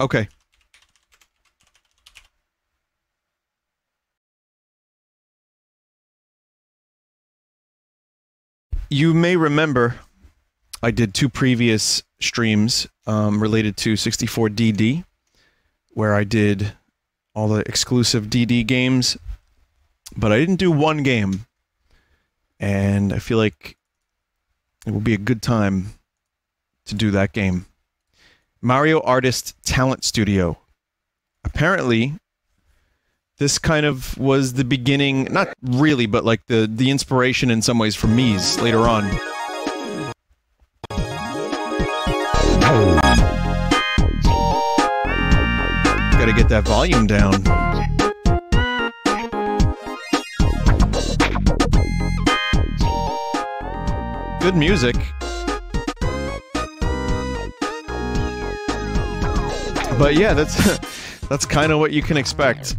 Okay. You may remember I did two previous streams um, related to 64DD where I did all the exclusive DD games, but I didn't do one game. And I feel like it will be a good time to do that game. Mario Artist Talent Studio. Apparently, this kind of was the beginning, not really, but like the, the inspiration in some ways for Miis later on. Gotta get that volume down. Good music. But yeah, that's that's kind of what you can expect.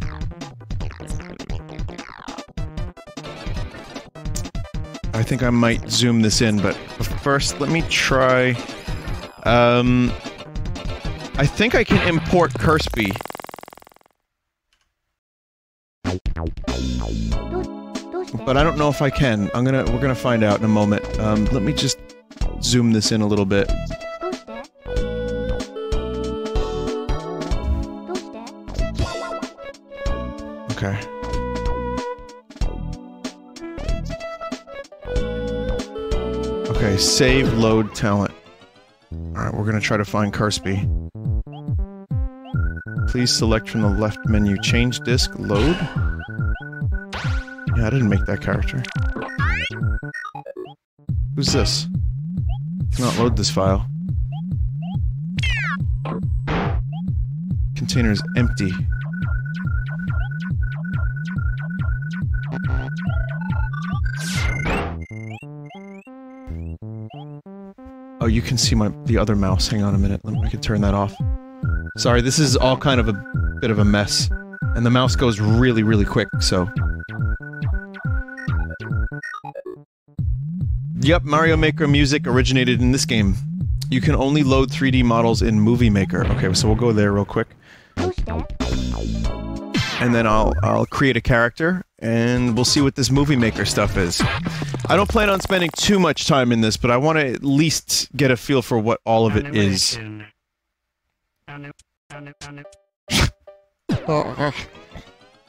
I think I might zoom this in, but first let me try. Um, I think I can import Cursby. But I don't know if I can. I'm gonna we're gonna find out in a moment. Um, let me just zoom this in a little bit. Okay. Okay, save load talent. Alright, we're gonna try to find Cursby. Please select from the left menu change disk load. Yeah, I didn't make that character. Who's this? Cannot load this file. Container is empty. Oh, you can see my the other mouse. Hang on a minute. Let me I can turn that off. Sorry, this is all kind of a bit of a mess. And the mouse goes really, really quick, so... Yep, Mario Maker music originated in this game. You can only load 3D models in Movie Maker. Okay, so we'll go there real quick. And then I'll I'll create a character and we'll see what this Movie Maker stuff is. I don't plan on spending too much time in this, but I want to at least get a feel for what all of it is.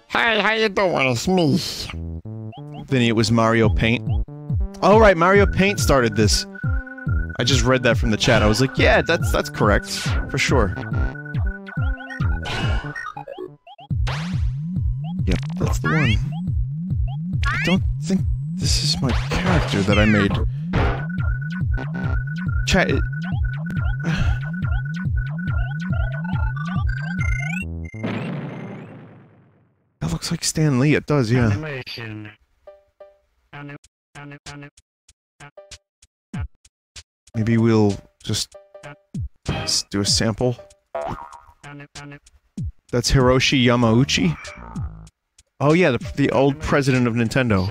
Hi, how you doing? It's me. Vinny, it was Mario Paint. Oh right, Mario Paint started this. I just read that from the chat. I was like, yeah, that's that's correct for sure. Yep, that's the one. I don't think this is my character that I made. Chat. That looks like Stan Lee. It does, yeah. Animation. Anim- anim- anim- Maybe we'll just do a sample. That's Hiroshi Yamauchi. Oh yeah, the, the old president of Nintendo.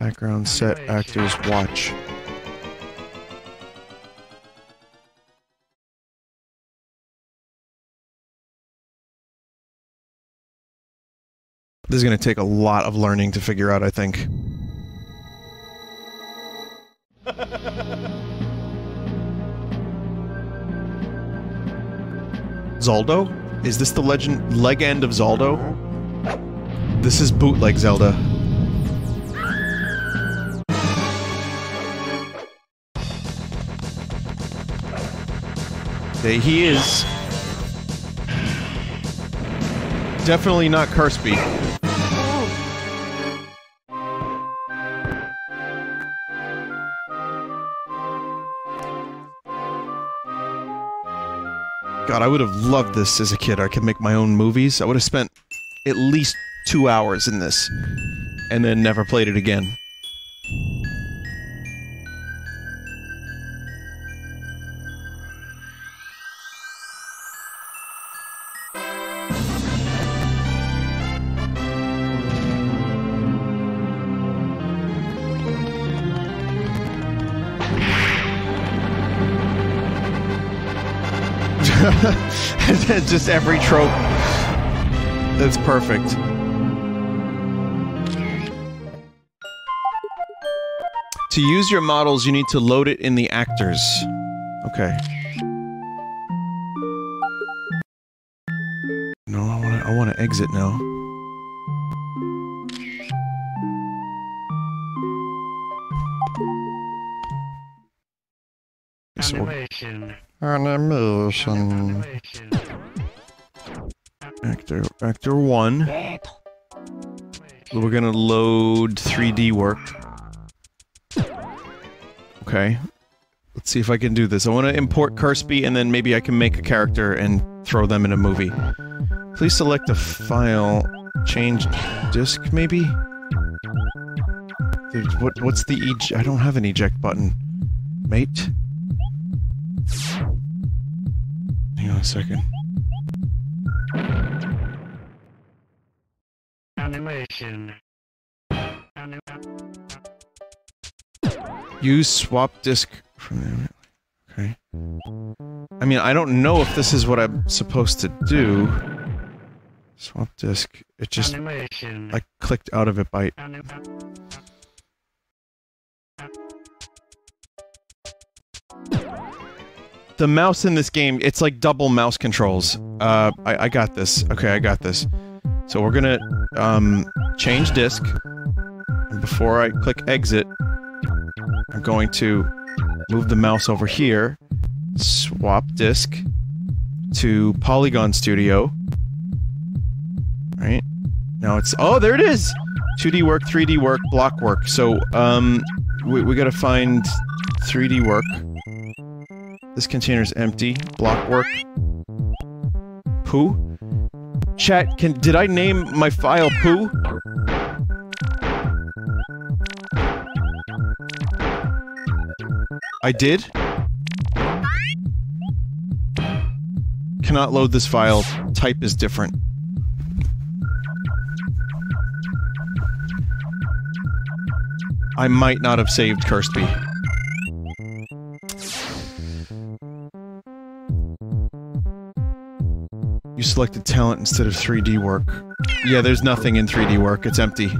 Background set actors watch. This is going to take a lot of learning to figure out, I think. Zaldo? Is this the legend leg end of Zaldo? This is bootleg Zelda. There he is. Definitely not Cursby. God, I would have loved this as a kid. I could make my own movies. I would have spent at least two hours in this and then never played it again. Just every trope. That's perfect. To use your models, you need to load it in the actors. Okay. No, I want to. I want to exit now. Animation. Animation. Actor, actor one. We're gonna load 3D work. Okay. Let's see if I can do this. I want to import Kirby and then maybe I can make a character and throw them in a movie. Please select a file. Change disk, maybe? What, what's the ej- I don't have an eject button. Mate? Hang on a second. Animation. Anim- Use swap disk from there. Okay. I mean, I don't know if this is what I'm supposed to do. Swap disk. It just Animation. I clicked out of it by Anim- the mouse in this game. It's like double mouse controls. Uh, I, I got this. Okay, I got this. So we're gonna um change disk. And before I click exit, I'm going to move the mouse over here, swap disk to Polygon Studio. Right now it's oh there it is, 2D work, 3D work, block work. So um we we gotta find 3D work. This container's empty. Block work. Poo. Chat, can did I name my file poo? I did? Cannot load this file. Type is different. I might not have saved Kirby. You selected talent instead of 3D work. Yeah, there's nothing in 3D work. It's empty.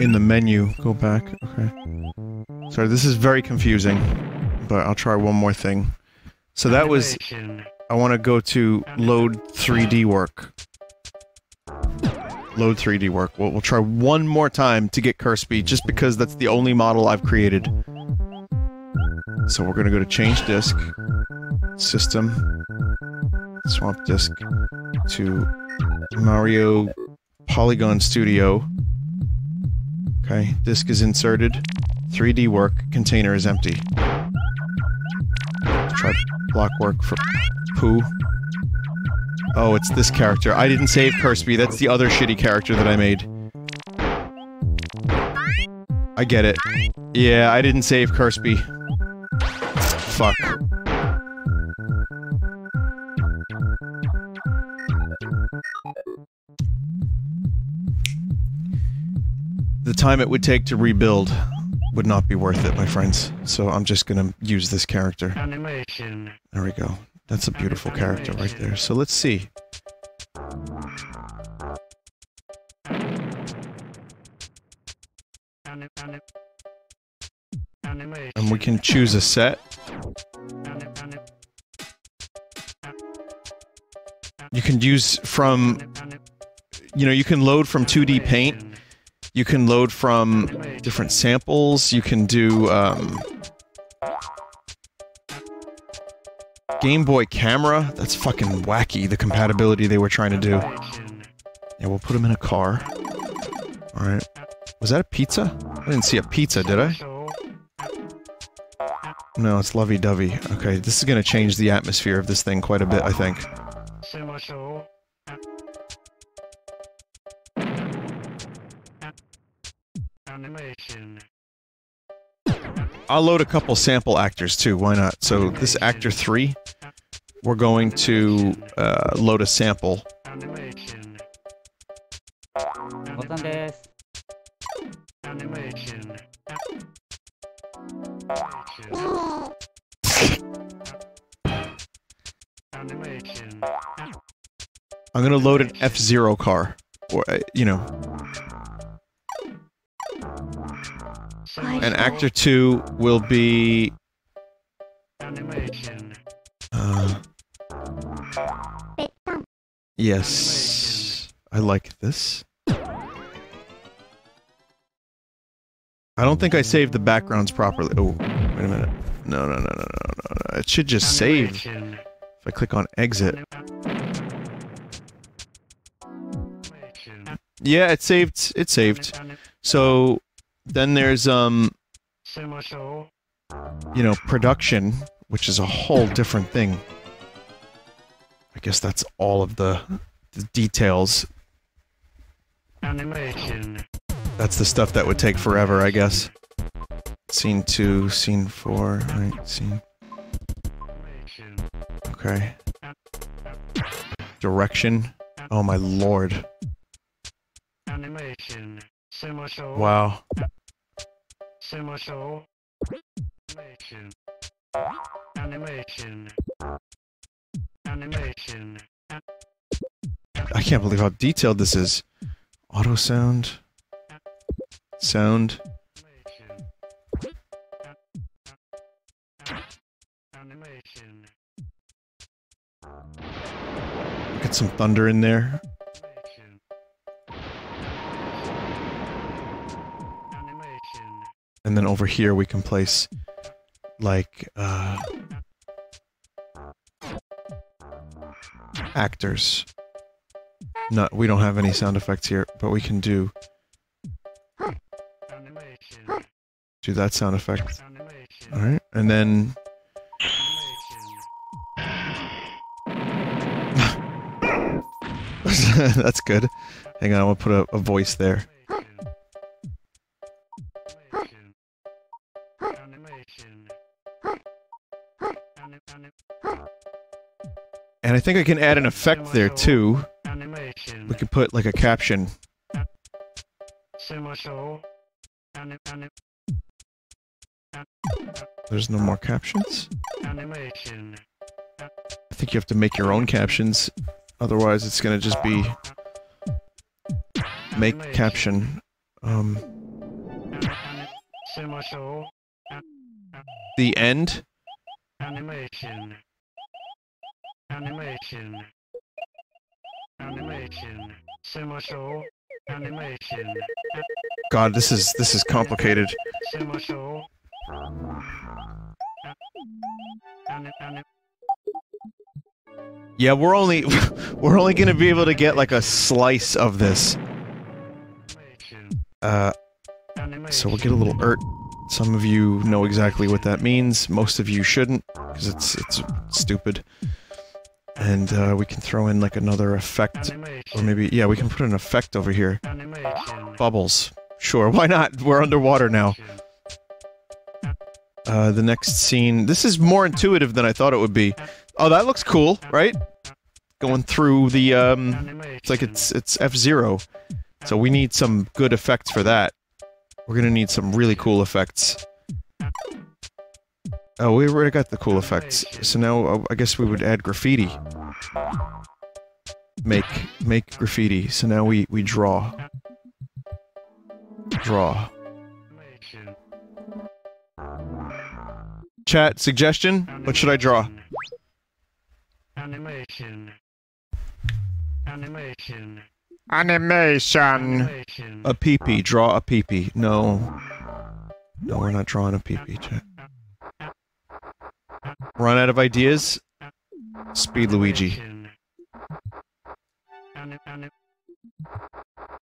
In the menu, go back. Okay. Sorry, this is very confusing, but I'll try one more thing. So that was I want to go to load 3D work. Load 3D work. We'll, we'll try one more time to get Kirby, just because that's the only model I've created. So we're gonna go to change disk, system, swap disk to Mario Polygon Studio. Okay, disk is inserted. 3D work container is empty. Let's try block work for poo. Oh, it's this character. I didn't save Kirby. That's the other shitty character that I made. I get it. Yeah, I didn't save Kirby. Fuck. The time it would take to rebuild would not be worth it, my friends. So I'm just gonna use this character. Animation. There we go. That's a beautiful character right there. So let's see. Anim- anim- Animation. And we can choose a set. You can use from, you know, you can load from 2D Paint. You can load from different samples. You can do, um... Game Boy camera. That's fucking wacky, the compatibility they were trying to do. Yeah, we'll put him in a car. Alright. Was that a pizza? I didn't see a pizza, did I? No, it's lovey-dovey. Okay, this is gonna change the atmosphere of this thing quite a bit, I think. animation. I'll load a couple sample actors too. Why not? So this actor three, we're going to uh, load a sample. I'm gonna load an F Zero car, or uh, you know, and actor two will be Animation. uh, yes. I like this. I don't think I saved the backgrounds properly. Oh, wait a minute. No, no, no, no, no, no, no. It should just save. If I click on exit. Yeah, it saved. It saved. So then there's um, you know, production, which is a whole different thing. I guess that's all of the, the details. Animation. That's the stuff that would take forever, I guess. Scene two, scene four, right? Scene. Okay. Direction. Oh my lord. Animation. Wow. Summer Animation. Animation. Animation. I can't believe how detailed this is. Auto sound. Sound. Get some thunder in there. And then over here we can place like uh actors. Not we don't have any sound effects here, but we can do do that sound effect. Alright. And then that's good. Hang on, I'm gonna put a, a voice there. And I think I can add an effect there too. We could put like a caption. There's no more captions? I think you have to make your own captions. Otherwise it's gonna just be... Make caption. Um... The end? Animation. Animation. Animation. Semasho. Animation. God, this is this is complicated. Semasho. Yeah, we're only we're only gonna be able to get like a slice of this. Uh, so we'll get a little ERT. Some of you know exactly what that means. Most of you shouldn't, because it's it's stupid. And uh, we can throw in like another effect, or maybe yeah, we can put an effect over here. Bubbles. Sure, why not? We're underwater now. Uh, the next scene. This is more intuitive than I thought it would be. Oh, that looks cool, right? Going through the um, It's like it's it's F Zero, so we need some good effects for that. We're gonna need some really cool effects. Oh, we already got the cool effects. So now uh, I guess we would add graffiti. Make make graffiti. So now we we draw. Draw. Chat suggestion. What should I draw? Animation. Animation. Animation. Animation. A peepee. Draw a peepee. No. No, we're not drawing a peepee. Chat run out of ideas, speed Luigi. Animation.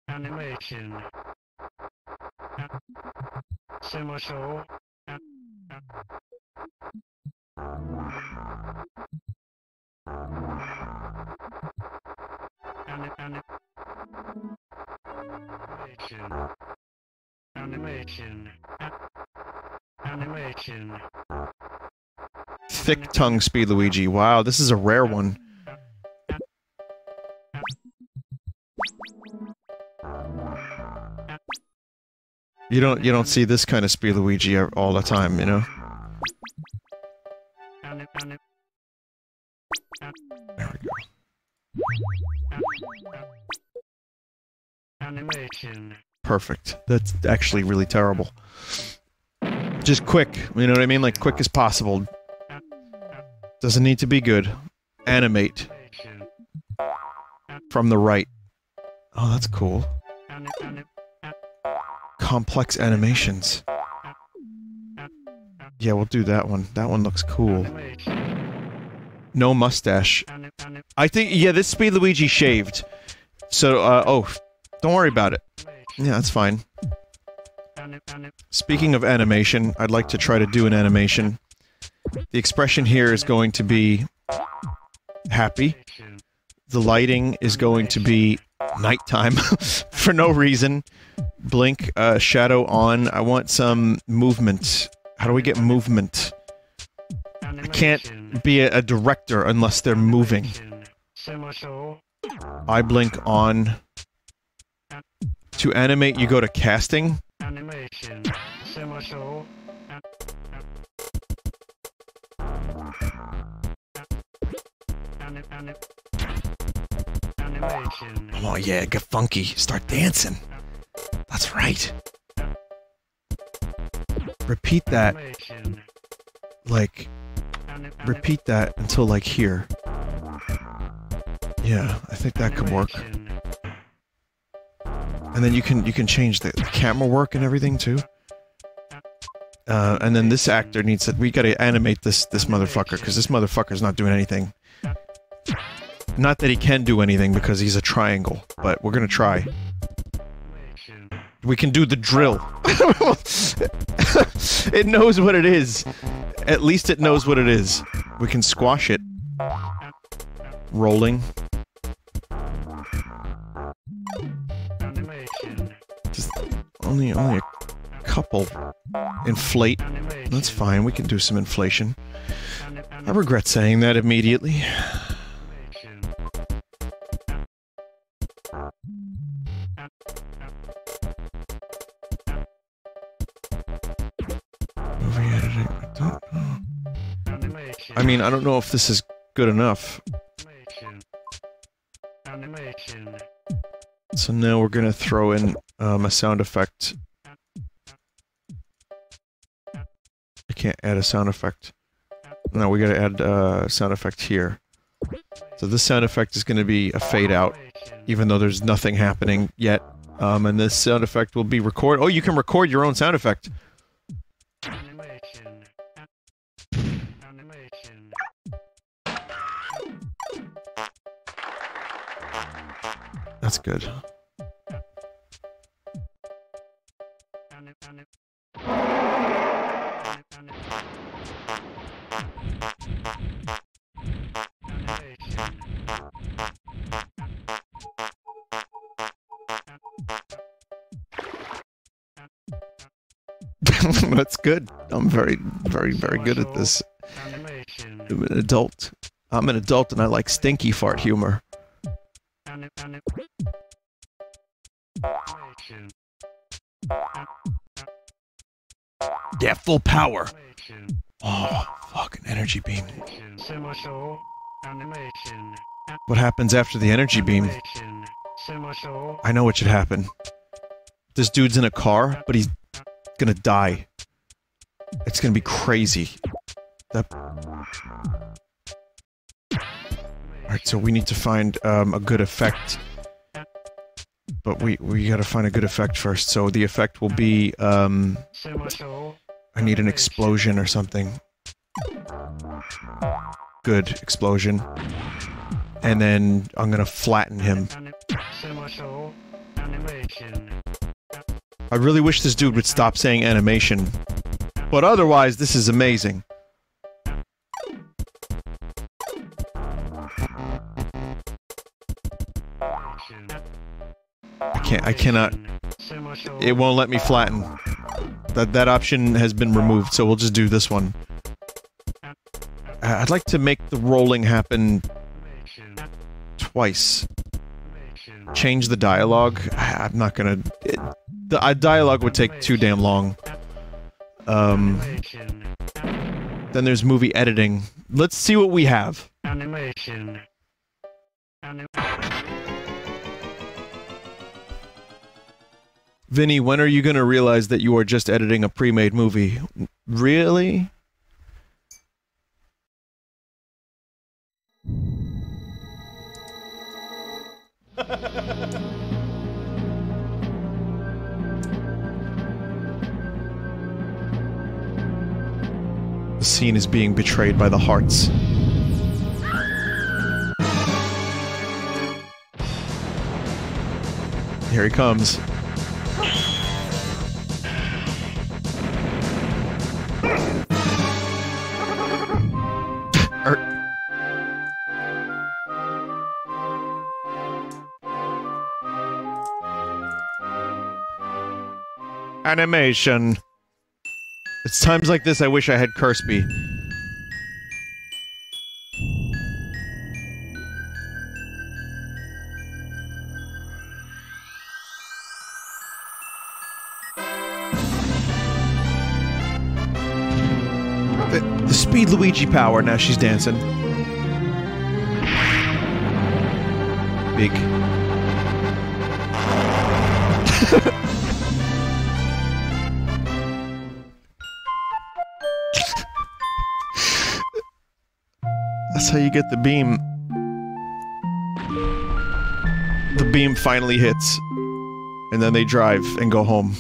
Animation. Animation. Animation. Animation. Thick tongue Speed Luigi. Wow, this is a rare one. You don't you don't see this kind of Speed Luigi all the time, you know. There we go. Animation. Perfect. That's actually really terrible. Just quick, you know what I mean? Like quick as possible. Doesn't need to be good. Animate from the right. Oh, that's cool. Complex animations. Yeah, we'll do that one. That one looks cool. No mustache. I think, yeah, this Speed Luigi shaved. So, uh, oh, don't worry about it. Yeah, that's fine. Speaking of animation, I'd like to try to do an animation. The expression here is going to be happy. The lighting is going to be nighttime for no reason. Blink, uh, shadow on. I want some movement. How do we get movement? I can't be a, a director unless they're moving. I blink on. To animate, you go to casting. Oh yeah, get funky. Start dancing. That's right. Repeat that, like, repeat that until like here. Yeah, I think that could work. And then you can you can change the, the camera work and everything too. Uh, and then this actor needs to we gotta animate this this motherfucker because this motherfucker's not doing anything. Not that he can do anything because he's a triangle, but we're gonna try. We can do the drill. it knows what it is. At least it knows what it is. We can squash it. Rolling. Just only only a couple. Inflate. That's fine. We can do some inflation. I regret saying that immediately. I mean, I don't know if this is good enough. So now we're gonna throw in um, a sound effect. I can't add a sound effect. No, we gotta add a sound effect here. So this sound effect is gonna be a fade out, even though there's nothing happening yet. Um, and this sound effect will be record. Oh, you can record your own sound effect. That's good. That's good. I'm very, very, very good at this. I'm an adult. I'm an adult and I like stinky fart humor. Yeah, full power. Oh, fucking energy beam. What happens after the energy beam? I know what should happen. This dude's in a car, but he's gonna die. It's gonna be crazy. That. Alright, so we need to find um, a good effect. But we, we gotta find a good effect first. So the effect will be, um, I need an explosion or something. Good explosion. And then I'm gonna flatten him. I really wish this dude would stop saying animation. But otherwise, this is amazing. I can't, I cannot, it won't let me flatten. That that option has been removed, so we'll just do this one. I'd like to make the rolling happen twice. Change the dialogue. I'm not gonna. It, the dialogue would take too damn long. Um, then there's movie editing. Let's see what we have. Animation. Anim Vinny, when are you gonna realize that you are just editing a pre-made movie? Really? The as being betrayed by the hearts. Here he comes. Er- Animation. It's times like this I wish I had Kirby. The, the speed Luigi power, now she's dancing. Big. how you get the beam. The beam finally hits. And then they drive and go home.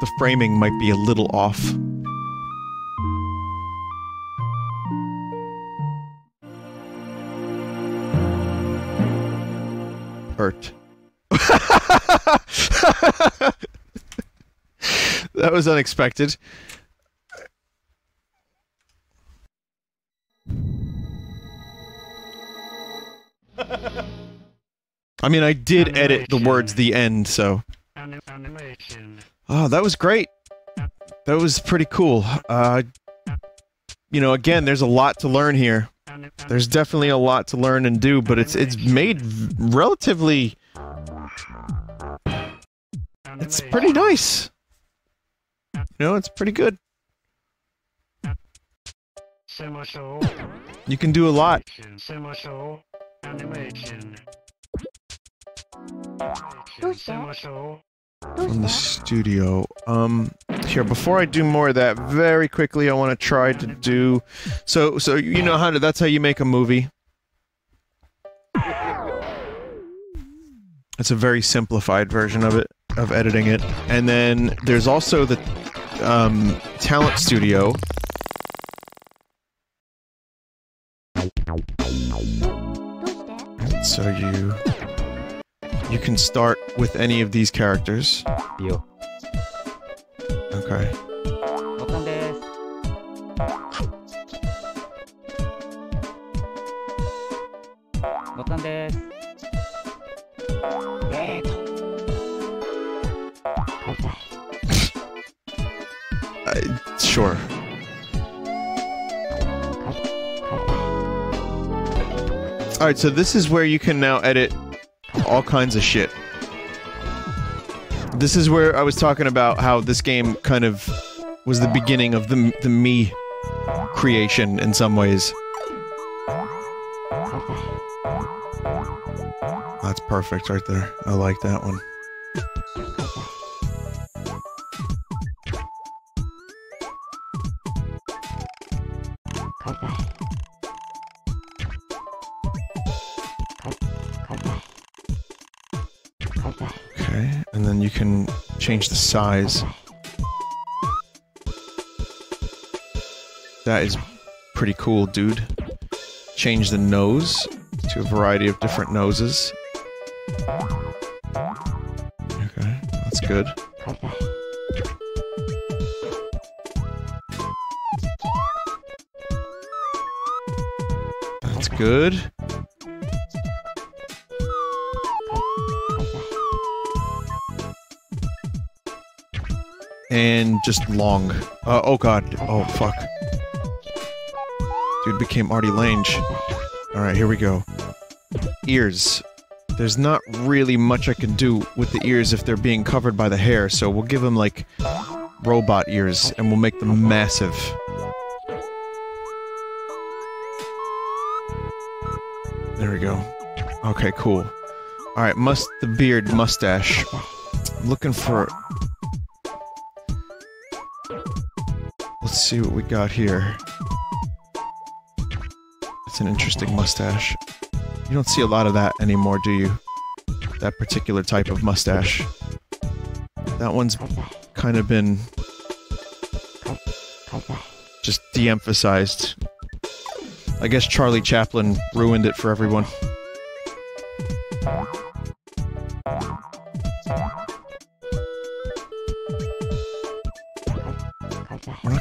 The framing might be a little off. Hurt. that was unexpected. I mean, I did edit the words the end, so. Oh, that was great. That was pretty cool. Uh, you know, again, there's a lot to learn here. There's definitely a lot to learn and do, but it's it's made relatively. It's pretty nice. You know, it's pretty good. You can do a lot. In the studio. Um, here before I do more of that, very quickly, I want to try to do. So, so you know how to. That's how you make a movie. It's a very simplified version of it, of editing it. And then there's also the um, talent studio. So you you can start with any of these characters. You. Okay. sure. Alright, so this is where you can now edit all kinds of shit. This is where I was talking about how this game kind of was the beginning of the the Mii creation in some ways. That's perfect right there. I like that one. Change the size. That is pretty cool, dude. Change the nose to a variety of different noses. Okay, that's good. That's good. And just long. Uh, oh god. Oh fuck. Dude became Artie Lange. Alright, here we go. Ears. There's not really much I can do with the ears if they're being covered by the hair, so we'll give them like robot ears and we'll make them massive. There we go. Okay, cool. Alright, must the beard mustache. I'm looking for Let's see what we got here. It's an interesting mustache. You don't see a lot of that anymore, do you? That particular type of mustache. That one's kind of been just de-emphasized. I guess Charlie Chaplin ruined it for everyone.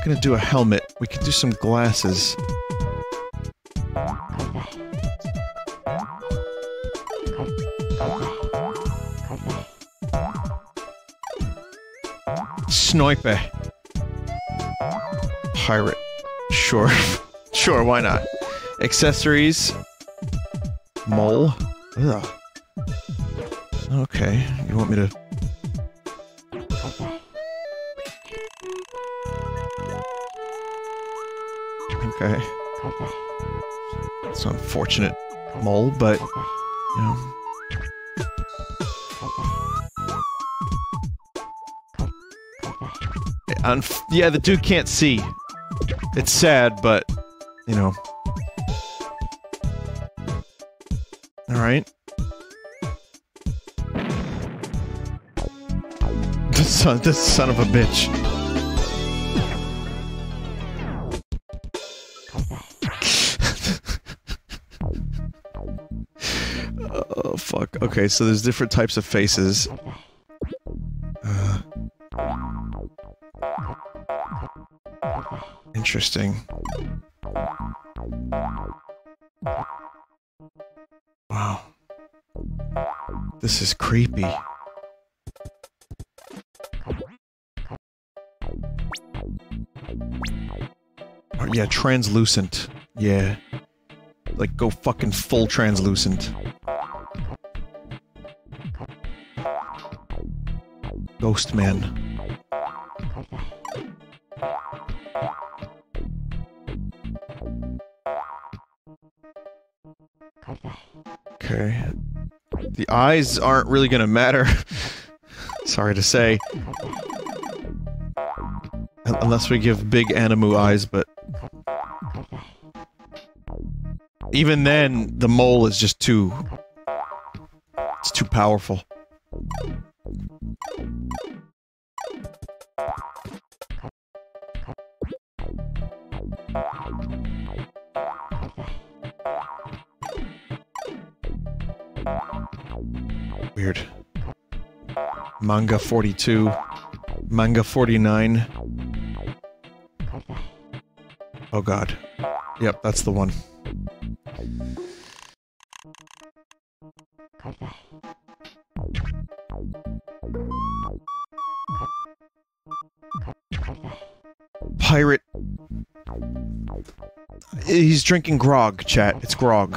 Not gonna do a helmet. We could do some glasses. Sniper. Pirate. Sure. sure, why not? Accessories. Mole. Ugh. Okay, you want me to... Okay. It's unfortunate mole, but, you know... Unf yeah, the dude can't see. It's sad, but, you know. Alright. Son, this son of a bitch. Okay, so there's different types of faces. Uh, interesting. Wow. This is creepy. Oh, yeah, translucent. Yeah. Like, go fucking full translucent. Ghost Man. Okay. The eyes aren't really gonna matter. Sorry to say. Unless we give big Animu eyes, but... Even then, the mole is just too... It's too powerful. Weird. Manga 42. Manga 49. Oh god. Yep, that's the one. Pirate. He's drinking grog, chat. It's grog.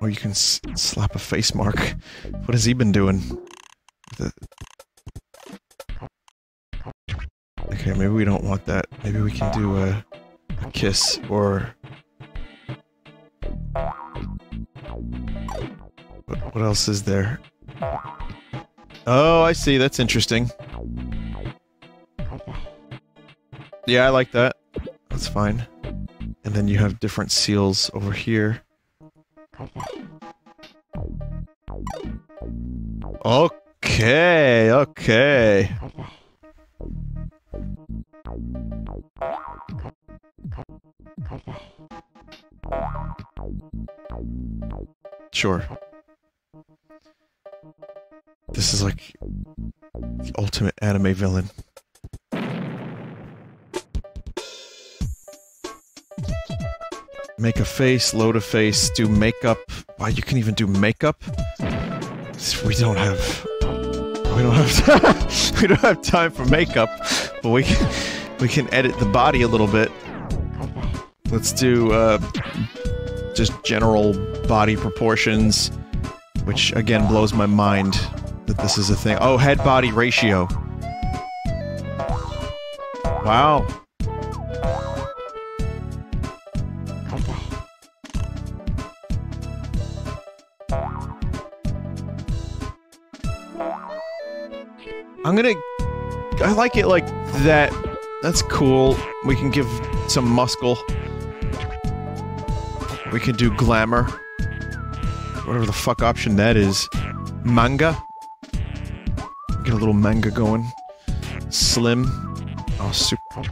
Or you can slap a face mark. What has he been doing? The- Okay, maybe we don't want that. Maybe we can do a, a kiss or. What else is there? Oh, I see. That's interesting. Yeah, I like that. That's fine. And then you have different seals over here. Okay, okay. Sure. This is like the ultimate anime villain. Make a face, load a face, do makeup. Wow, you can even do makeup? we don't have we don't have we don't have time for makeup, but we can, we can edit the body a little bit. Let's do uh, just general body proportions, which again blows my mind that this is a thing. Oh, head body ratio. Wow. I'm gonna. I like it like that. That's cool. We can give some muscle. We can do glamour. Whatever the fuck option that is. Manga. Get a little manga going. Slim. Oh, super.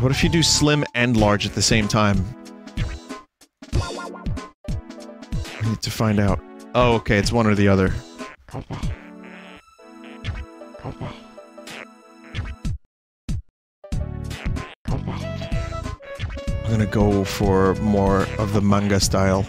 What if you do slim and large at the same time? I need to find out. Oh, okay, it's one or the other. I'm gonna go for more of the manga style.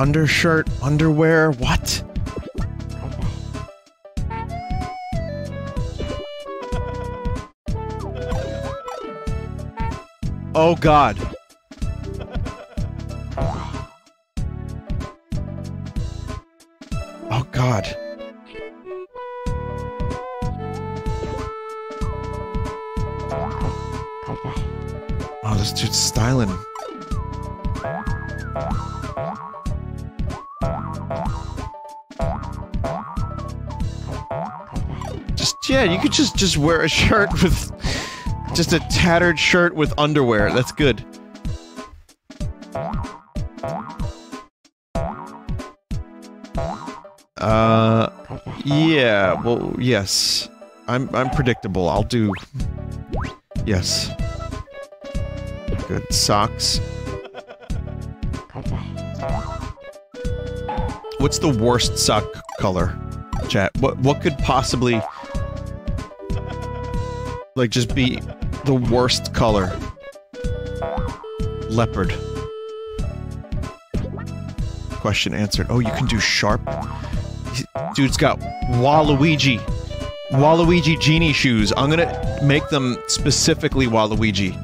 Undershirt, underwear, what? Oh god. Could just just wear a shirt with just a tattered shirt with underwear. That's good. Uh, yeah. Well, yes. I'm I'm predictable. I'll do. Yes. Good socks. What's the worst sock color? Chat. What what could possibly like just be the worst color? Leopard. Question answered. Oh, you can do sharp. Dude's got Waluigi. Waluigi genie shoes. I'm gonna make them specifically Waluigi.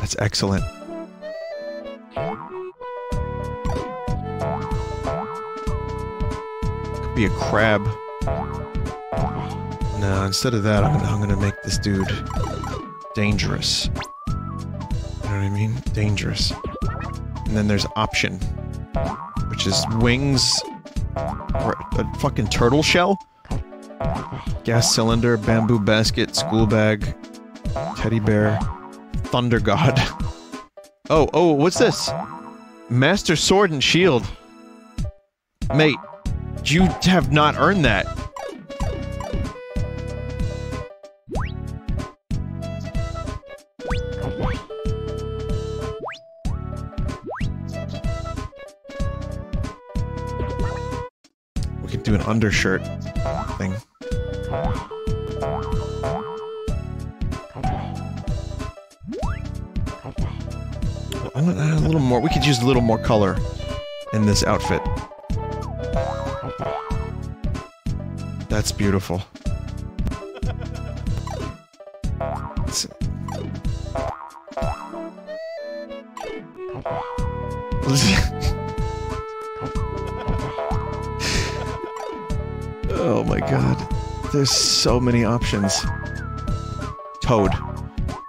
That's excellent. A crab. No, instead of that, I'm gonna, I'm gonna make this dude dangerous. You know what I mean? Dangerous. And then there's option, which is wings or a fucking turtle shell, gas cylinder, bamboo basket, school bag, teddy bear, thunder god. Oh, oh, what's this? Master sword and shield. Mate, you have not earned that. We could do an undershirt thing. A a little more. We could use a little more color in this outfit. That's beautiful. Oh my god. There's so many options. Toad.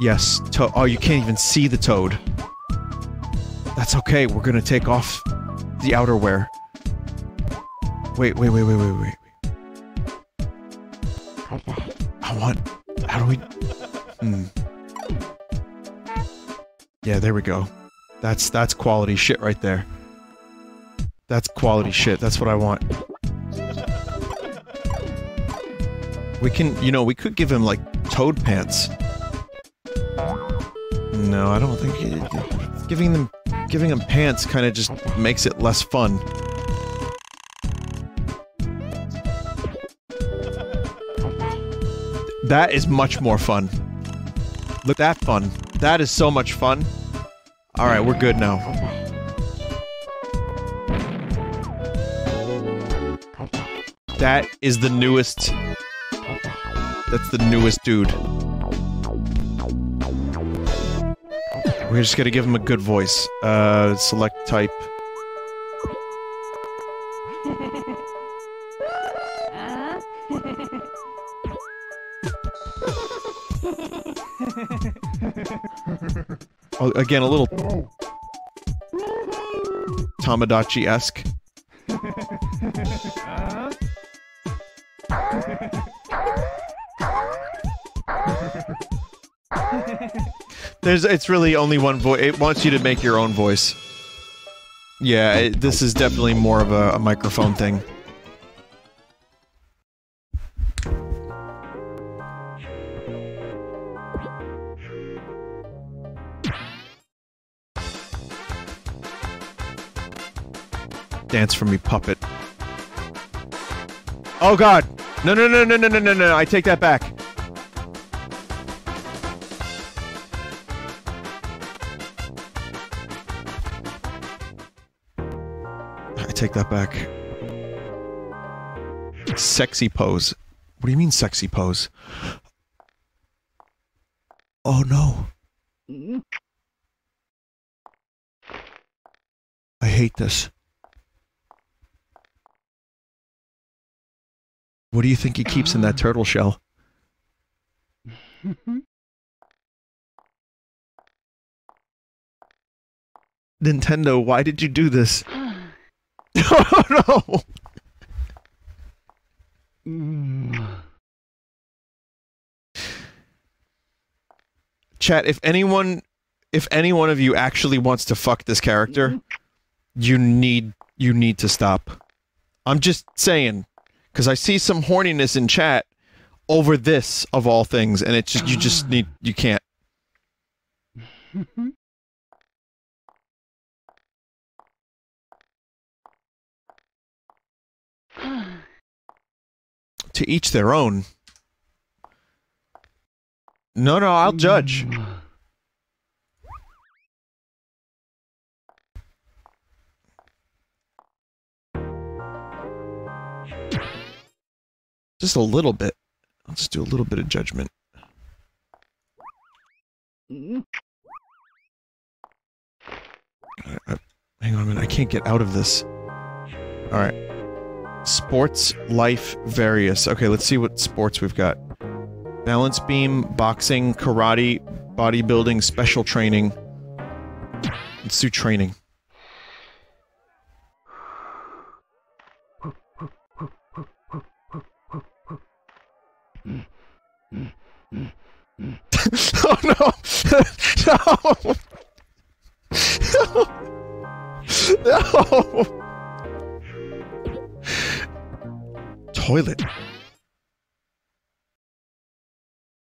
Yes, toad. Oh, you can't even see the toad. That's okay. We're gonna take off the outerwear. Wait, wait, wait, wait, wait, wait. Want. How do we? Hmm. Yeah, there we go. That's that's quality shit right there. That's quality shit. That's what I want. We can, you know, we could give him like toad pants. No, I don't think it, giving them giving him pants kind of just makes it less fun. That is much more fun. Look, at that fun. That is so much fun. All right, we're good now. That is the newest. That's the newest dude. We're just gonna give him a good voice. Uh, select type. Oh, again, a little Tamagotchi-esque. There's, it's really only one voice. It wants you to make your own voice. Yeah, it, this is definitely more of a, a microphone thing. Dance for me, puppet. Oh god! No, no, no, no, no, no, no, no, I take that back. I take that back. Sexy pose. What do you mean sexy pose? Oh no. I hate this. What do you think he keeps in that turtle shell? Nintendo, why did you do this? oh no! Chat, if anyone if any one of you actually wants to fuck this character, you need you need to stop. I'm just saying because I see some horniness in chat over this of all things, and it's just you just need you can't. to each their own. No, no, I'll judge. Just a little bit. Let's do a little bit of judgment. I- I- hang on a minute. I can't get out of this. All right. Sports, life, various. Okay, let's see what sports we've got. Balance beam, boxing, karate, bodybuilding, special training. Let's do training. Oh no! no! No! Toilet.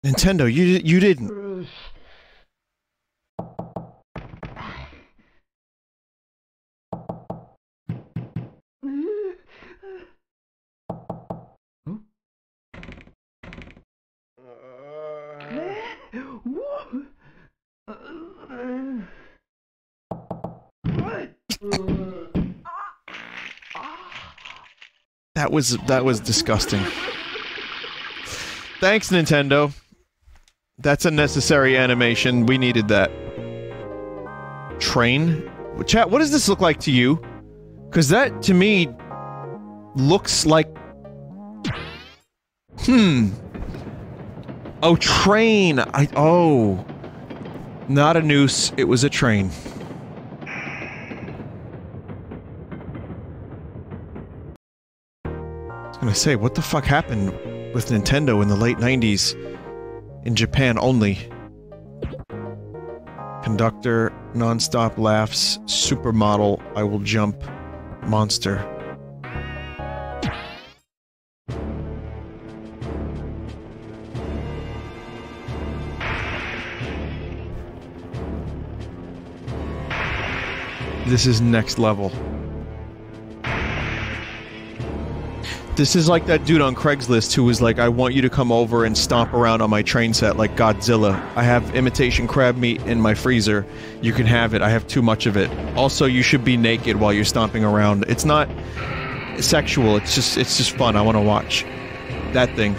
Nintendo, you you didn't. That was that was disgusting. Thanks, Nintendo. That's a necessary animation. We needed that. Train? Chat, what does this look like to you? Because that, to me, looks like... Hmm. Oh, train! I... Oh. Not a noose, it was a train. Gonna say, what the fuck happened with Nintendo in the late 90s? In Japan only. Conductor, non-stop laughs, supermodel, I will jump, monster. This is next level. This is like that dude on Craigslist who was like, I want you to come over and stomp around on my train set like Godzilla. I have imitation crab meat in my freezer. You can have it. I have too much of it. Also, you should be naked while you're stomping around. It's not sexual. It's just it's just fun. I want to watch that thing.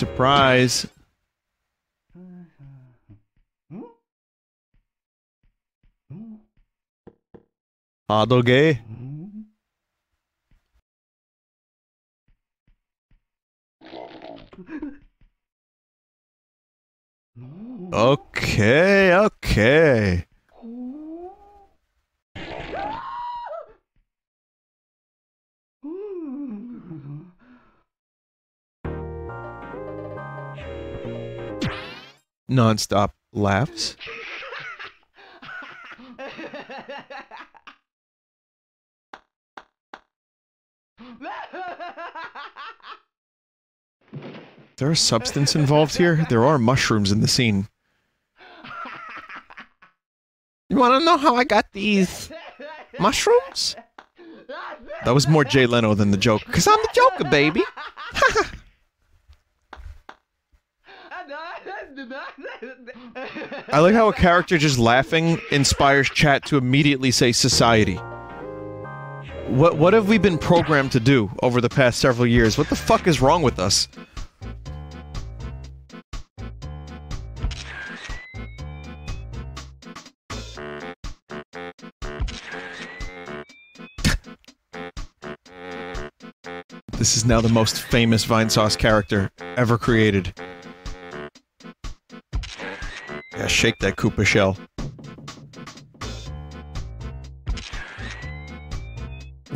Surprise. Adoge. Okay, okay. Non-stop laughs. There is substance involved here? There are mushrooms in the scene. You want to know how I got these mushrooms? That was more Jay Leno than the joke. Because I'm the Joker, baby. I like how a character just laughing inspires chat to immediately say society. What what have we been programmed to do over the past several years? What the fuck is wrong with us? This is now the most famous Vinesauce character ever created. Yeah, shake that Koopa shell.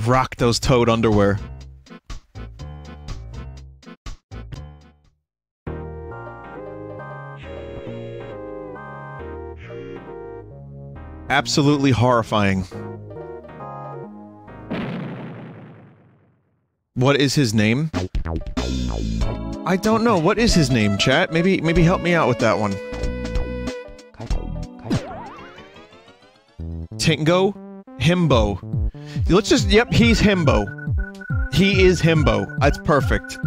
Rock those toad underwear. Absolutely horrifying. What is his name? I don't know. What is his name, chat? Maybe maybe help me out with that one. Tingo? Himbo. Let's just yep, he's Himbo. He is Himbo. That's perfect.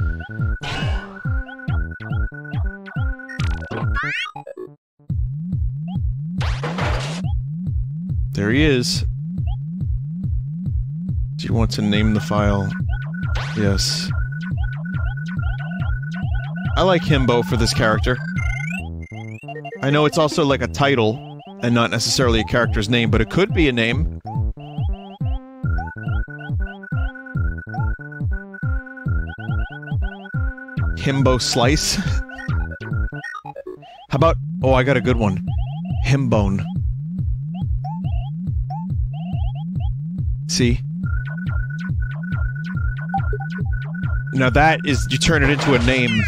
There he is. Do you want to name the file? Yes. I like Himbo for this character. I know it's also like a title, and not necessarily a character's name, but it could be a name. Himbo Slice? How about... Oh, I got a good one. Himbone. See? Now that is... You turn it into a name.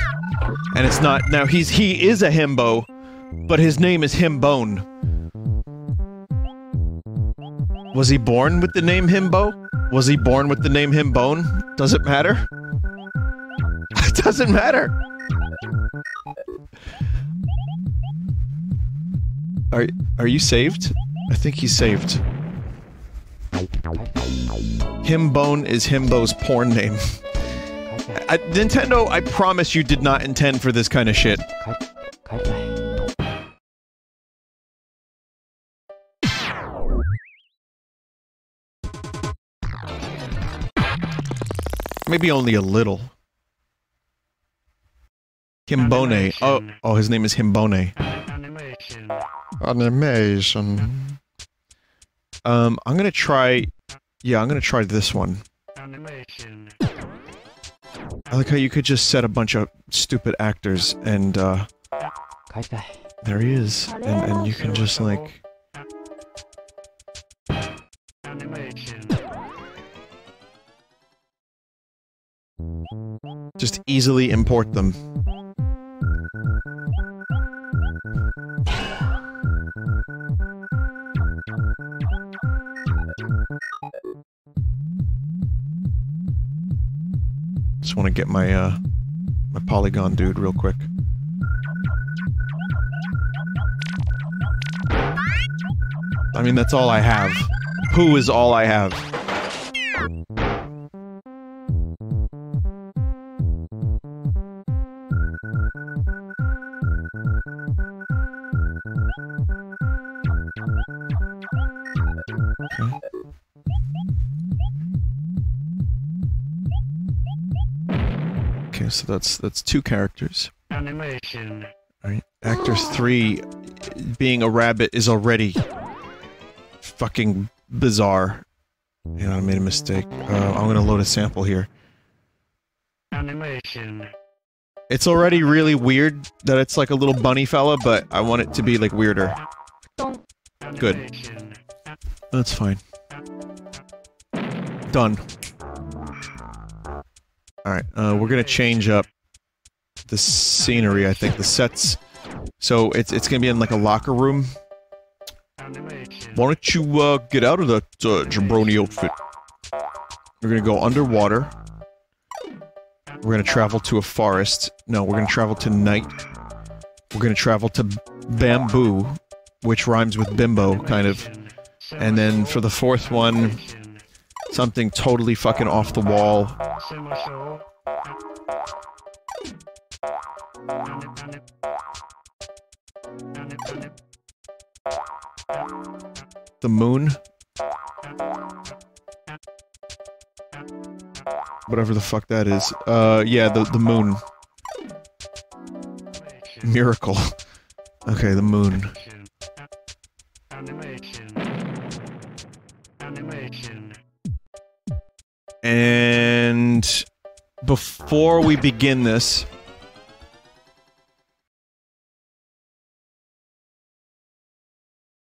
And it's not... Now, he's... He is a himbo, but his name is Himbone. Was he born with the name Himbo? Was he born with the name Himbone? Does it matter? It doesn't matter. Are are you saved? I think he's saved. Himbone is Himbo's porn name. I, Nintendo, I promise you did not intend for this kind of shit. Maybe only a little. Himbone. Oh, Animation. oh, his name is Himbone. Animation. Animation. Um, I'm gonna try. Yeah, I'm gonna try this one. Animation. I like how you could just set a bunch of stupid actors, and uh, there he is, and and you can just like. Animation. Just easily import them. Just want to get my, uh, my polygon dude real quick. I mean, that's all I have. Who is all I have. So that's that's two characters. Animation. Right. Actor three being a rabbit is already fucking bizarre. Yeah, I made a mistake. Uh, I'm gonna load a sample here. Animation. It's already really weird that it's like a little bunny fella, but I want it to be like weirder. Good. That's fine. Done. Alright, uh, we're gonna change up the scenery, I think, the sets. So it's it's gonna be in like a locker room. Why don't you uh, get out of that uh, jabroni outfit? We're gonna go underwater. We're gonna travel to a forest. No, we're gonna travel to night. We're gonna travel to bamboo, which rhymes with bimbo, kind of. And then for the fourth one, something totally fucking off the wall. The moon. Whatever the fuck that is. Uh, yeah, the, the moon. Miracle. Okay, the moon. And before we begin this,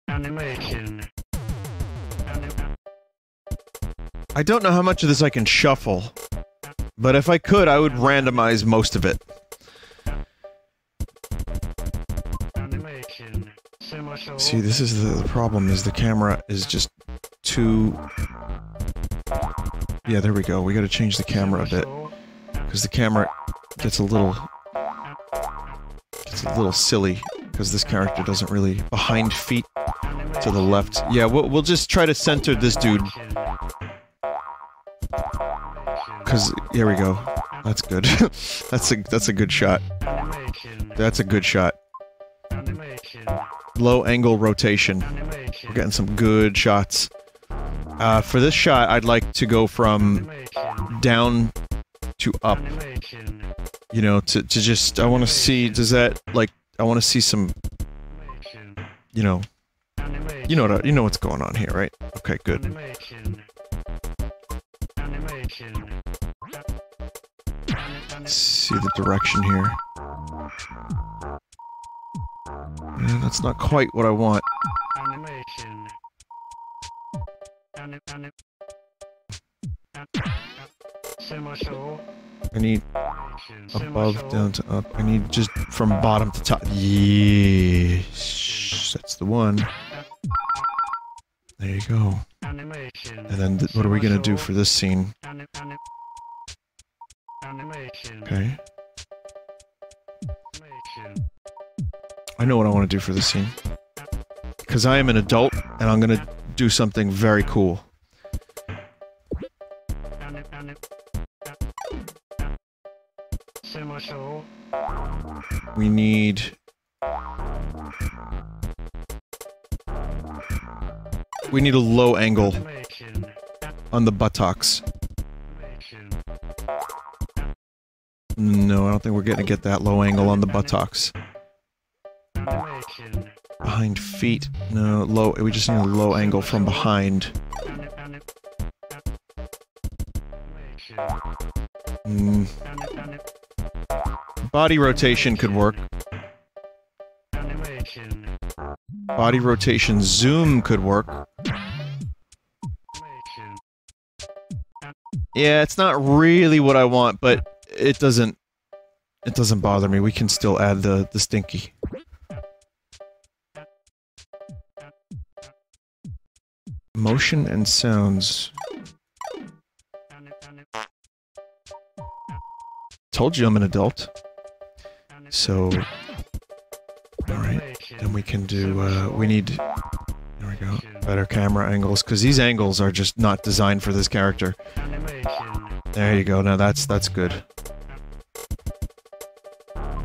Animation. I don't know how much of this I can shuffle, but if I could, I would randomize most of it. See, this is the, the problem, is the camera is just too... Yeah, there we go. We gotta change the camera a bit, because the camera gets a little... gets a little silly, because this character doesn't really... behind feet to the left. Yeah, we'll, we'll just try to center this dude, because... Here we go. That's good. that's a that's a good shot. That's a good shot. Low angle rotation. We're getting some good shots. Uh, for this shot, I'd like to go from down to up. You know, to, to just, I want to see, does that, like, I want to see some, you know, you know what, you know what's going on here, right? Okay, good. Animation. See the direction here. Yeah, that's not quite what I want. I need above, down to up. I need just from bottom to top. Yes, that's the one. There you go. And then th- what are we gonna do for this scene? Okay. I know what I want to do for this scene. Because I am an adult, and I'm gonna do something very cool. We need... We need a low angle on the buttocks. No, I don't think we're gonna get that low angle on the buttocks. Behind feet. No, low. We just need a low angle from behind. Body rotation could work. Body rotation zoom could work. Yeah, it's not really what I want, but it doesn't it doesn't bother me. We can still add the the stinky. Motion and sounds. Told you I'm an adult. So, alright. Then we can do, uh, we need, there we go, better camera angles, because these angles are just not designed for this character. There you go, now that's, that's good.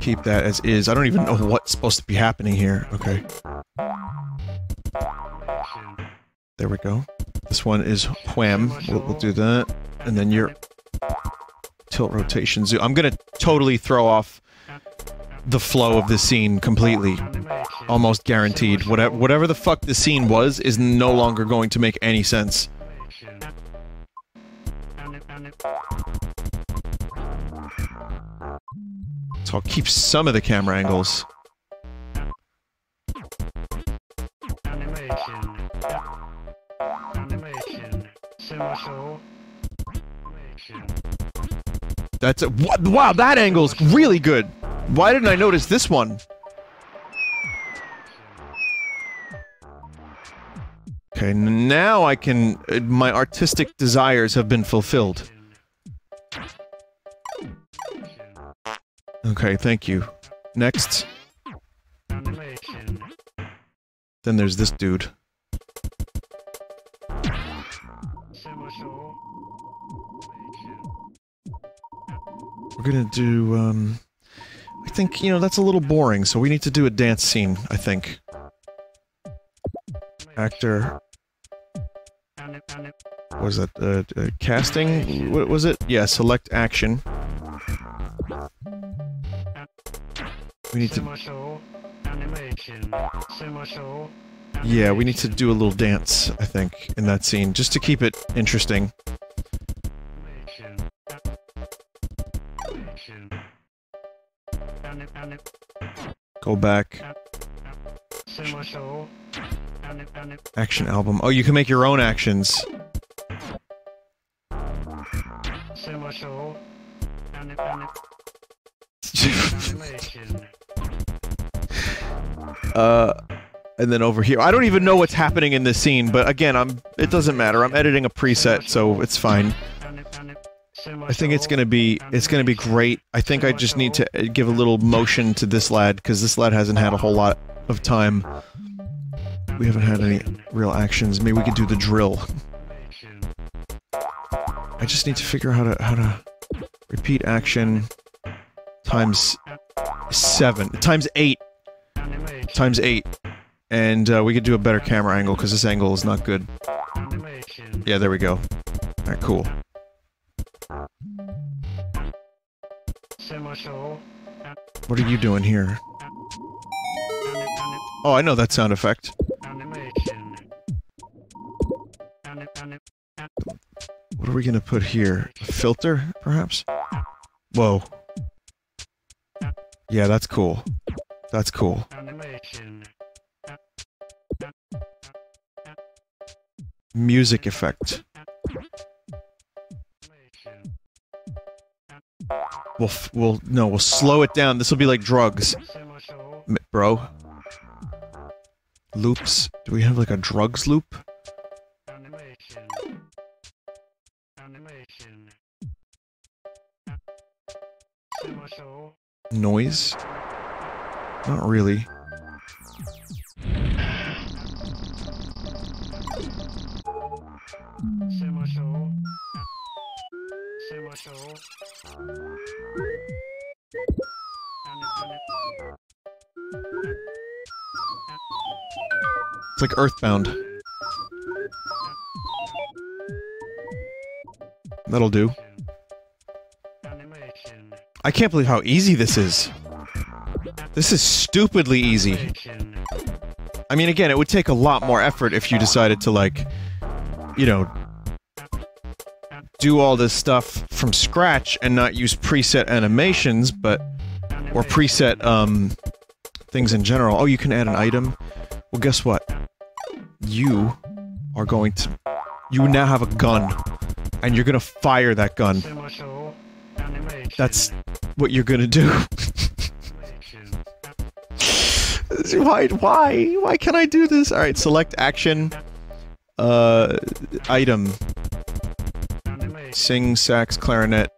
Keep that as is. I don't even know what's supposed to be happening here. Okay. There we go. This one is wham. We'll, we'll do that. And then your tilt rotation zoom. I'm gonna totally throw off the flow of the scene completely. Almost guaranteed. Whatever, whatever the fuck the scene was is no longer going to make any sense. So I'll keep some of the camera angles. That's a- Wow, that angle's really good! Why didn't I notice this one? Okay, now I can- uh, my artistic desires have been fulfilled. Okay, thank you. Next. Then there's this dude. We're gonna do, um... I think, you know, that's a little boring, so we need to do a dance scene, I think. Actor... What was that, uh, uh, casting? What was it? Yeah, select action. We need to... Yeah, we need to do a little dance, I think, in that scene, just to keep it interesting. Go back. Action album. Oh, you can make your own actions. uh, and then over here. I don't even know what's happening in this scene, but again, I'm. It doesn't matter. I'm editing a preset, so it's fine. I think it's gonna be it's gonna be great. I think I just need to uh, give a little motion to this lad because this lad hasn't had a whole lot of time. We haven't had any real actions. Maybe we could do the drill. I just need to figure out how to how to repeat action times seven times eight times eight, and uh, we could do a better camera angle because this angle is not good. Yeah, there we go. All right, cool. What are you doing here? Oh, I know that sound effect. What are we gonna put here? A filter, perhaps? Whoa. Yeah, that's cool. That's cool. Music effect. We'll, we'll, no, we'll slow it down. This will be like drugs, M- bro. Loops. Do we have like a drugs loop? Noise? Not really. Like Earthbound. That'll do. I can't believe how easy this is. This is stupidly easy. I mean, again, it would take a lot more effort if you decided to, like, you know, do all this stuff from scratch and not use preset animations, but. or preset, um. things in general. Oh, you can add an item? Well, guess what? You are going to. You now have a gun. And you're gonna fire that gun. That's what you're gonna do. why? Why? Why can I do this? All right, select action. Uh, item. Sing, sax, clarinet,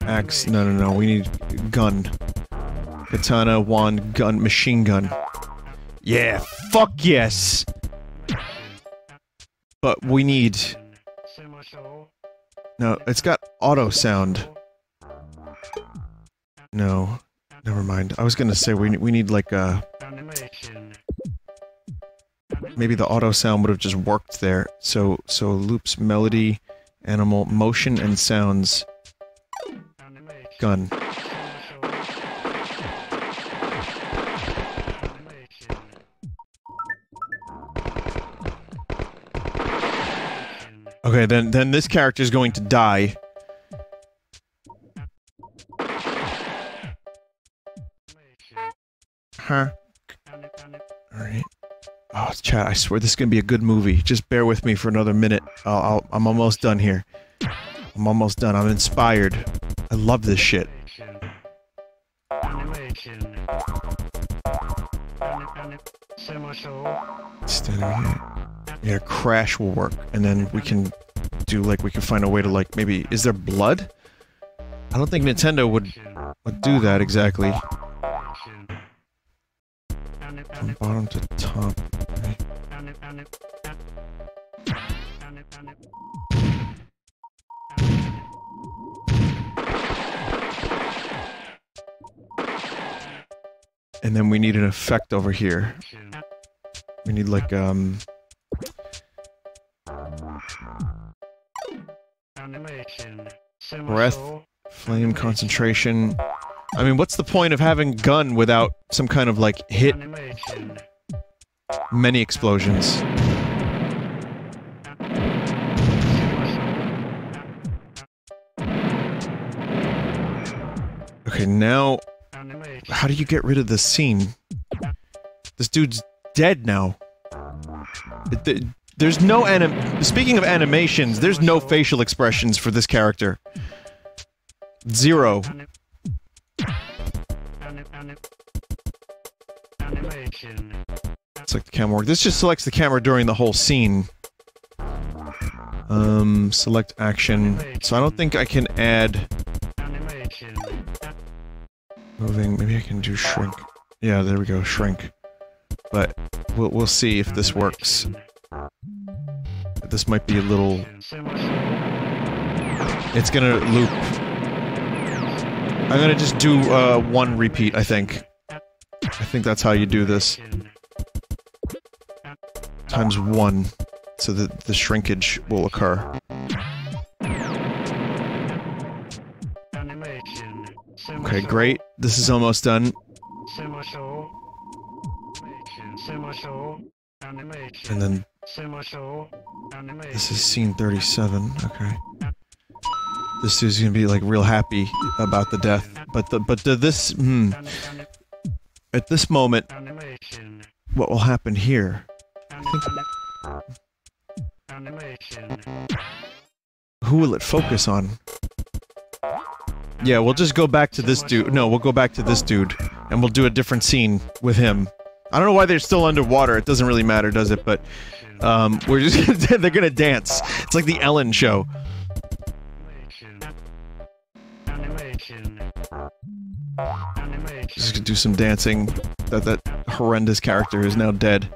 axe. No, no, no. We need gun. Katana, wand, gun, machine gun. Yeah, fuck yes! But we need... No, it's got auto sound. No, never mind. I was gonna say we, we need like a... Maybe the auto sound would have just worked there. So, so loops, melody, animal, motion, and sounds. Gun. Okay, then then this character is going to die. Huh? Alright. Oh, chat, I swear this is gonna be a good movie. Just bear with me for another minute. i am almost done here. I'm almost done. I'm inspired. I love this shit. Standing here. Yeah, crash will work, and then we can do like we can find a way to like maybe is there blood? I don't think Nintendo would would do that exactly. From bottom to top. And then we need an effect over here. We need like um Animation. Breath. flame concentration. I mean, what's the point of having gun without some kind of like hit Animation. many explosions? Okay, now how do you get rid of this scene? This dude's dead now. It- th- there's no anim- Speaking of animations, there's no facial expressions for this character. Zero. Select the camera work. This just selects the camera during the whole scene. Um, select action. So I don't think I can add moving. Maybe I can do shrink. Yeah, there we go, shrink. But we'll we'll see if this works this might be a little... It's gonna loop. I'm gonna just do uh, one repeat, I think. I think that's how you do this. Times one, so that the shrinkage will occur. Okay, great. This is almost done. And then this is scene 37. Okay. This dude's gonna be like real happy about the death, but the but the, this hmm, at this moment, what will happen here? Who will it focus on? Yeah, we'll just go back to this dude. No, we'll go back to this dude, and we'll do a different scene with him. I don't know why they're still underwater. It doesn't really matter, does it? But um, we're just they're gonna dance. It's like the Ellen show. Just gonna do some dancing. That that horrendous character is now dead,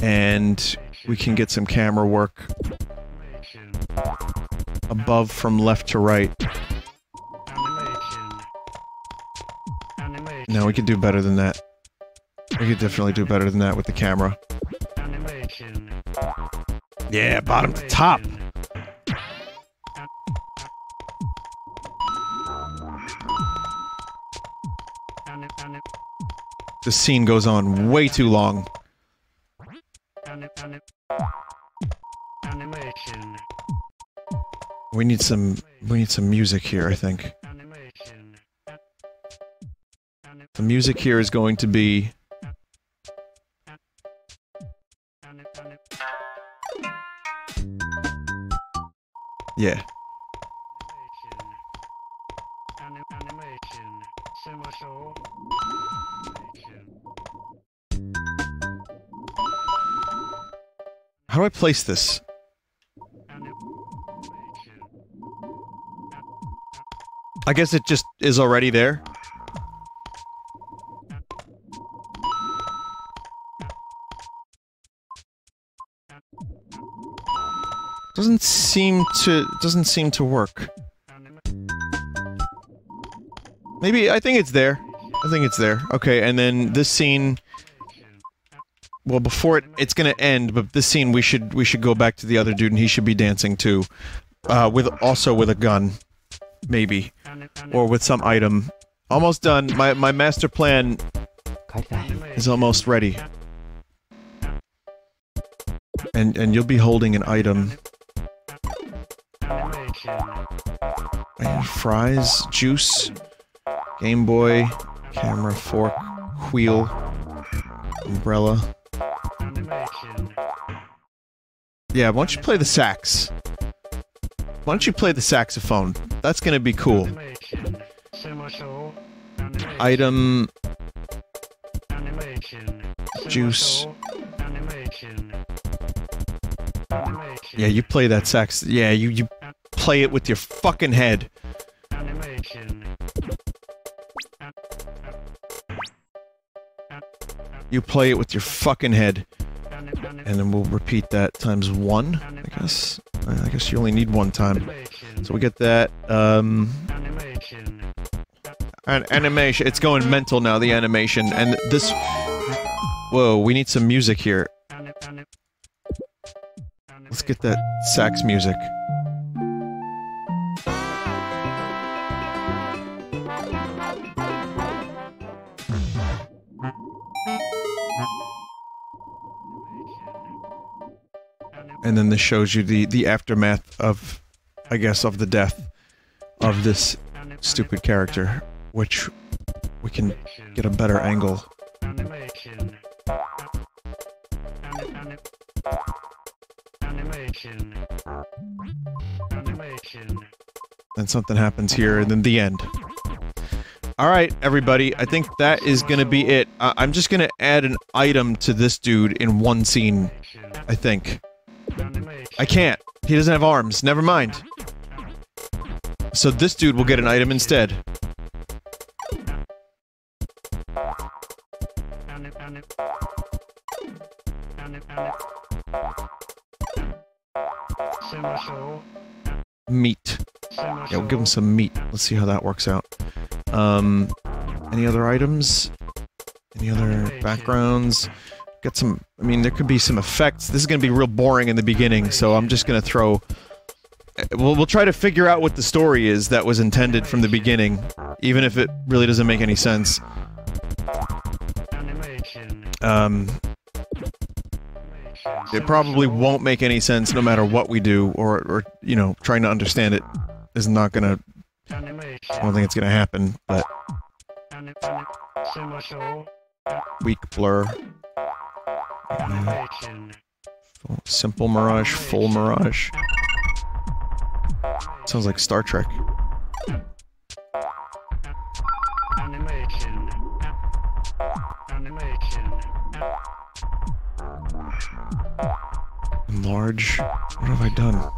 and we can get some camera work above from left to right. No, we could do better than that. We could definitely do better than that with the camera. Yeah, bottom to top. This scene goes on way too long. We need some we need some music here, I think. The music here is going to be Yeah. Animation. Animation. Animation. How do I place this? I guess it just is already there. Doesn't seem to... doesn't seem to work. Maybe, I think it's there. I think it's there. Okay, and then this scene... Well, before it, it's gonna end, but this scene we should we should go back to the other dude and he should be dancing too. Uh, with also with a gun. Maybe. Or with some item. Almost done. My, my master plan is almost ready. And, and you'll be holding an item and fries, juice, Game Boy, camera, fork, wheel, umbrella. Yeah, why don't you play the sax? Why don't you play the saxophone? That's gonna be cool. Item, juice. Yeah, you play that sax. Yeah, you you play it with your fucking head. You play it with your fucking head, and then we'll repeat that times one. I guess. I guess you only need one time. So we get that. Um, an animation. It's going mental now. The animation and this. Whoa, we need some music here. Let's get that sax music. And then this shows you the the aftermath of, I guess, of the death of this stupid character, which we can get a better angle. Then something happens here, and then the end. Alright, everybody, I think that is gonna be it. I'm just gonna add an item to this dude in one scene, I think. I can't. He doesn't have arms. Never mind. So this dude will get an item instead. Meat. Yeah, we'll give him some meat. Let's see how that works out. Um, any other items? Any other backgrounds? Get some. I mean, there could be some effects. This is going to be real boring in the beginning, so I'm just going to throw. eh, We'll, we'll try to figure out what the story is that was intended from the beginning, even if it really doesn't make any sense. Um, it probably won't make any sense no matter what we do, or, or you know, trying to understand it is not gonna. I don't think it's gonna happen, but weak blur, mm. simple mirage, full mirage. Sounds like Star Trek. Enlarge. What have I done?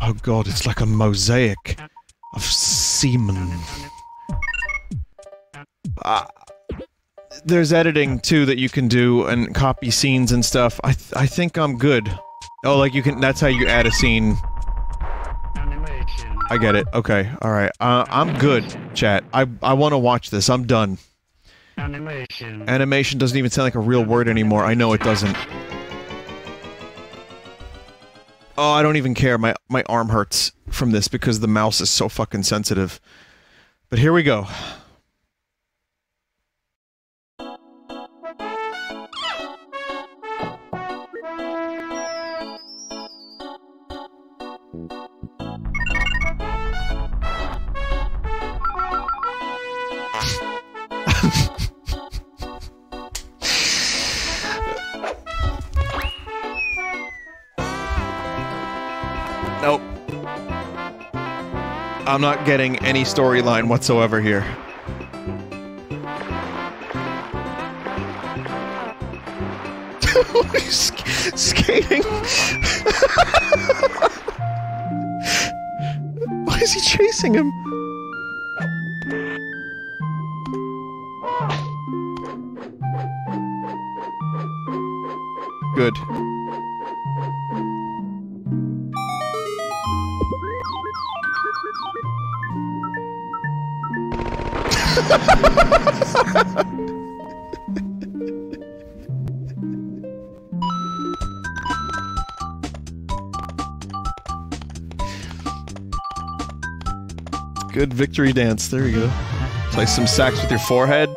Oh god, it's like a mosaic of semen. Uh, there's editing too that you can do and copy scenes and stuff. I th I think I'm good. Oh, like you can. That's how you add a scene. I get it. Okay. All right. Uh, I'm good, chat. I I want to watch this. I'm done. Animation doesn't even sound like a real word anymore. I know it doesn't. Oh, I don't even care. My my arm hurts from this because the mouse is so fucking sensitive. But here we go. I'm not getting any storyline whatsoever here. Skating. Why is he chasing him? Good. Good victory dance. There you go. Play some sax with your forehead.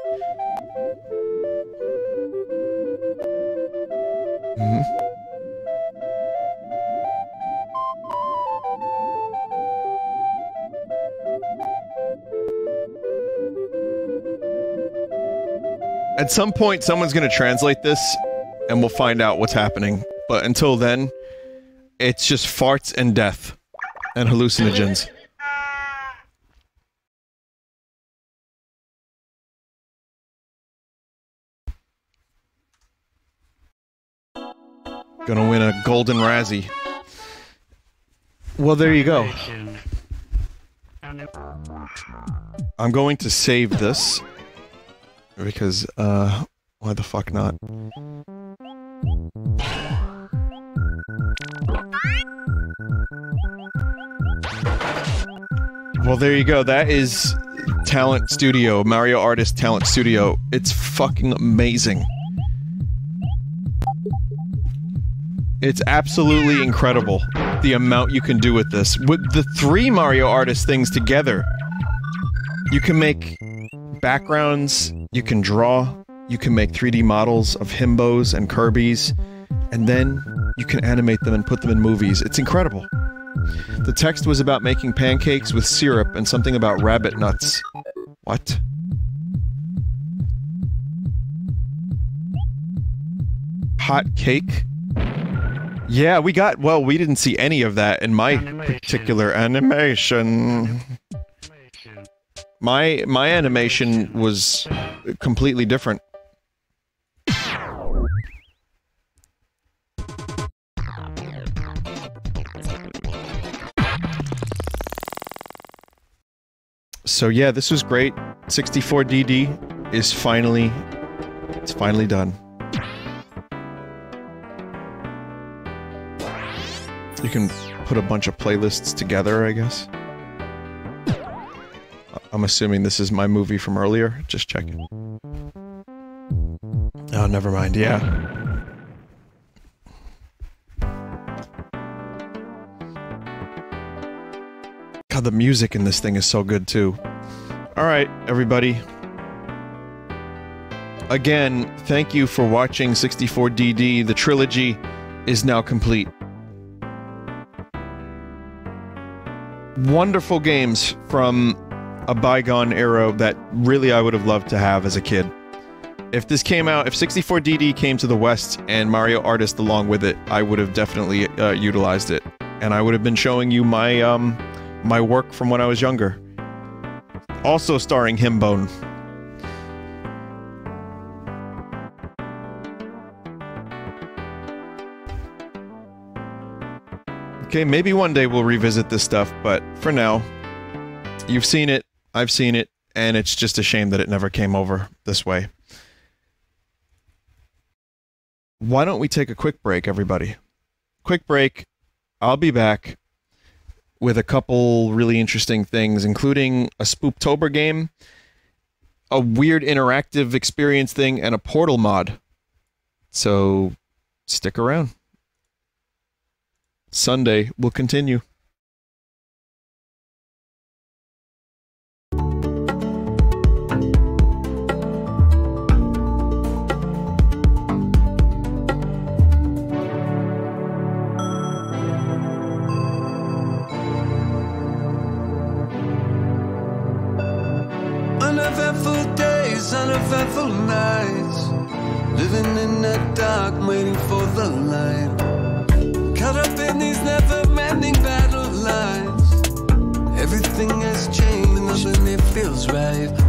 At some point, someone's going to translate this, and we'll find out what's happening. But until then, it's just farts and death and hallucinogens. Gonna win a golden Razzie. Well, there you go. I'm going to save this because, uh, why the fuck not? Well, there you go. That is Talent Studio, Mario Artist Talent Studio. It's fucking amazing. It's absolutely incredible the amount you can do with this. With the three Mario Artist things together, you can make backgrounds, you can draw, you can make 3D models of himbos and Kirby's, and then you can animate them and put them in movies. It's incredible. The text was about making pancakes with syrup and something about rabbit nuts. What? Hot cake? Yeah, we got. Well, we didn't see any of that in my Animation. particular animation. animation. My my animation was completely different. So yeah, this was great. 64DD is finally it's finally done. You can put a bunch of playlists together, I guess. I'm assuming this is my movie from earlier. Just checking. Oh, never mind. Yeah. God, the music in this thing is so good too. All right, everybody. Again, thank you for watching 64DD. The trilogy is now complete. Wonderful games from a bygone era that really I would have loved to have as a kid. If this came out, if 64DD came to the West and Mario Artist along with it, I would have definitely uh, utilized it, and I would have been showing you my um my work from when I was younger. Also starring Himbone. Okay, maybe one day we'll revisit this stuff, but for now, you've seen it, I've seen it, and it's just a shame that it never came over this way. Why don't we take a quick break, everybody? Quick break. I'll be back with a couple really interesting things, including a Spooptober game, a weird interactive experience thing, and a portal mod. So stick around. Sunday will continue. Days, uneventful nights. Living in the dark, waiting for the light. Caught up in these never ending battle lines. Everything has changed, nothing it feels right.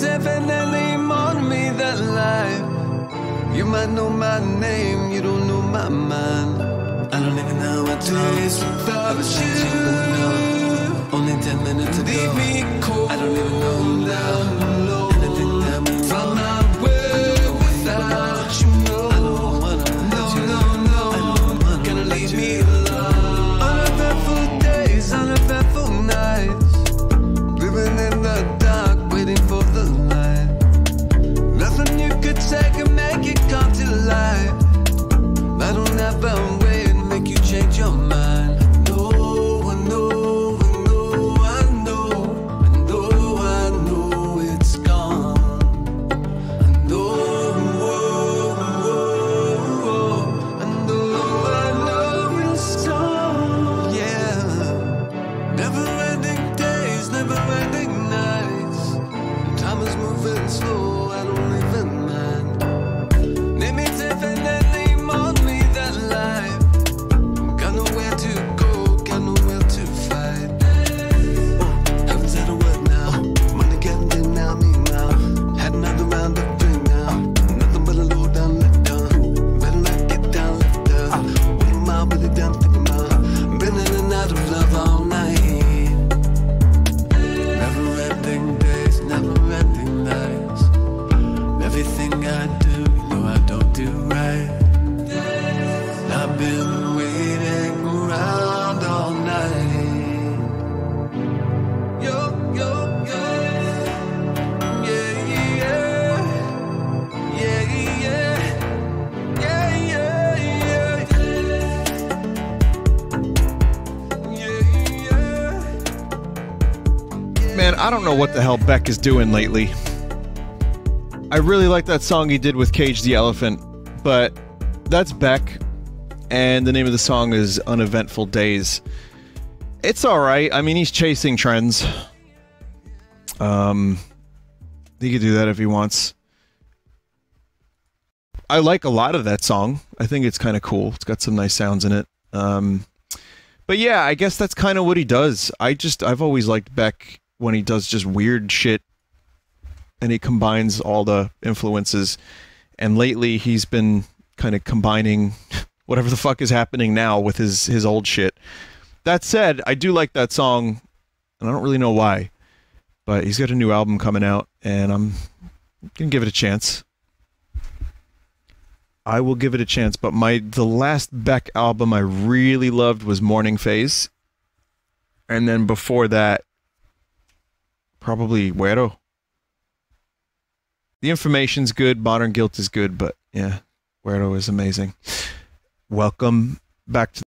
Definitely more me than life. You might know my name, you don't know my mind. I don't even know what days without you. Only ten minutes ago. Leave me cold. I don't even know now. What the hell Beck is doing lately. I really like that song he did with Cage the Elephant, but that's Beck, and the name of the song is Uneventful Days. It's alright. I mean, he's chasing trends. Um, he could do that if he wants. I like a lot of that song. I think it's kind of cool. It's got some nice sounds in it. Um, but yeah, I guess that's kind of what he does. I just I've always liked Beck when he does just weird shit and he combines all the influences. And lately he's been kind of combining whatever the fuck is happening now with his his old shit. That said, I do like that song and I don't really know why. But he's got a new album coming out and I'm to give it a chance. I will give it a chance, but my the last Beck album I really loved was Morning Phase. And then before that probably Güero. The information's good, Modern Guilt is good, but yeah, Güero is amazing. Welcome back to